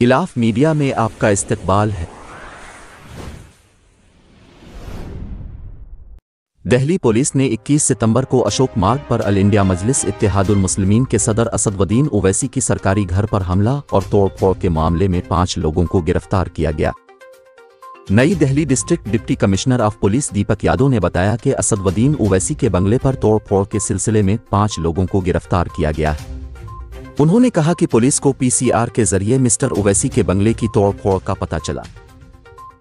Ilaf media में आपका इस्तकबाल है। दिल्ली पुलिस ने 21 सितंबर को अशोक मार्ग पर अल इंडिया मजलिस इत्तेहादुल मुस्लिमीन के सदर असदवदीन ओवैसी की सरकारी घर पर हमला और तोड़फोड़ के मामले में पाँच लोगों को गिरफ़्तार किया गया। नई Delhi district deputy commissioner of police Deepak Yadav ने बताया कि असदवदीन ओवैसी के बंगले पर तोड़फोड़ के सिलसिले में पाँच लोगों को गिरफ़्तार किया गया है। उन्होंने कहा कि पुलिस को पीसीआर के ज़रिए मिस्टर ओवैसी के बंगले की तोड़फोड़ का पता चला।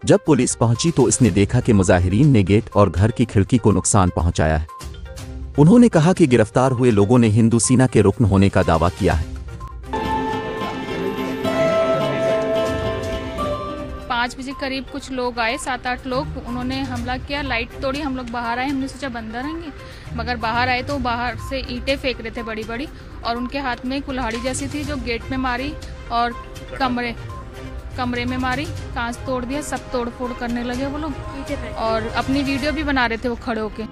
जब पुलिस पहुँची तो इसने देखा कि मुजाहरीन ने गेट और घर की खिड़की को नुकसान पहुँचाया है। उन्होंने कहा कि गिरफ़्तार हुए लोगों ने हिंदू सेना के रुकन होने का दावा किया है। पाँच बजे करीब कुछ लोग आए सात आठ लोग। उन्होंने हमला किया लाइट तोड़ी हम लोग बाहर आए। हमने सोचा बंदा रहेंगे? मगर बाहर आए तो बाहर से ईंटें फेंक रहे थे बड़ी बड़ी और उनके हाथ में कुल्हाड़ी जैसी थी जो गेट में मारी और कमरे कमरे में मारी कांच तोड़ दिया सब तोड़ फोड़ करने लगे वो लोग। और अपनी वीडियो भी बना रहे थे वो खड़े होके।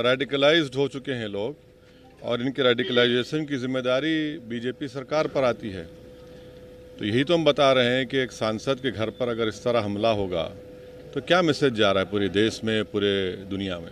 रेडिकलाइज्ड हो चुके हैं लोग और इनके रेडिकलाइजेशन की ज़िम्मेदारी बीजेपी सरकार पर आती है। तो यही तो हम बता रहे हैं कि एक सांसद के घर पर अगर इस तरह हमला होगा तो क्या मैसेज जा रहा है पूरे देश में, पूरे दुनिया में?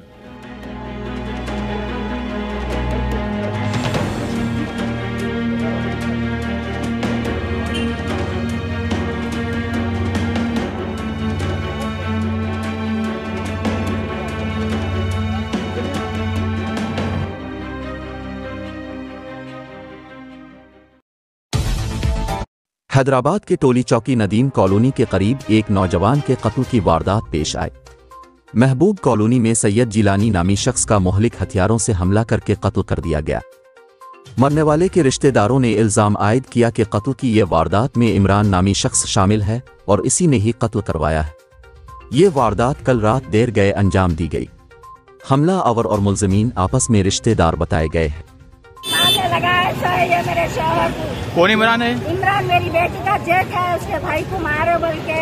हैदराबाद के टोली चौकी नदीम कॉलोनी के करीब एक नौजवान के कत्ल की वारदात पेश आई। महबूब कॉलोनी में सैयद जिलानी नामी शख्स का मोहलिक हथियारों से हमला करके कत्ल कर दिया गया। मरने वाले के रिश्तेदारों ने इल्ज़ाम आयद किया कि कत्ल की ये वारदात में इमरान नामी शख्स शामिल है और इसी ने ही कत्ल करवाया है। ये वारदात कल रात देर गए अंजाम दी गई। हमला अवर और मुलजमीन आपस में रिश्तेदार बताए गए हैं। मारने है ये मेरे शोहर। कौन इमरान है? इमरान मेरी बेटी का जेठ है उसके भाई को मारो बोल के।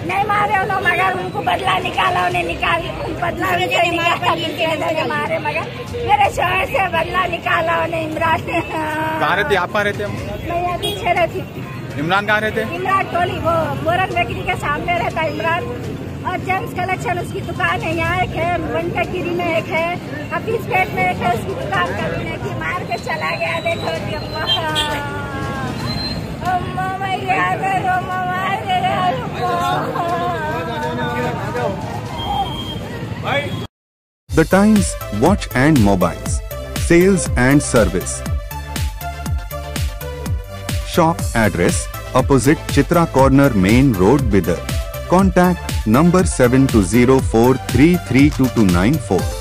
नहीं मारे उन्होंने मगर उनको बदला निकाला उन्हें निकाल बदला निकाला मारे मगर मेरे शोहर से बदला निकाला उन्हें इमरान ने। कहाँ रहते आप कहाँ रहते मैं यहाँ पीछे रहती थी इमरान कहाँ रहते इमरान टोली वो बोरन बेकरी के सामने रहता है इमरान। और जेम्स कलेक्शन उसकी दुकान है यहाँ एक है वनटगिरी में एक है। हफीज पेट में एक है उसकी दुकान The Times Watch and Mobiles Sales and Service. Shop address opposite Chitra Corner Main Road Bidar. Contact number 7204332294